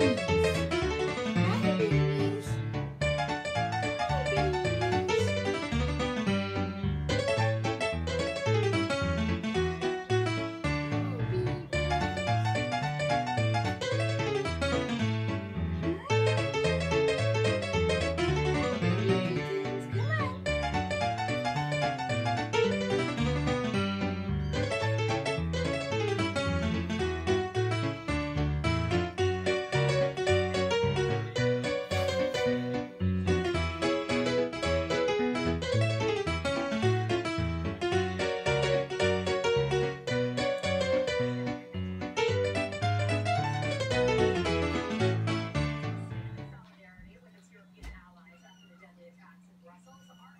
うん。Brussels are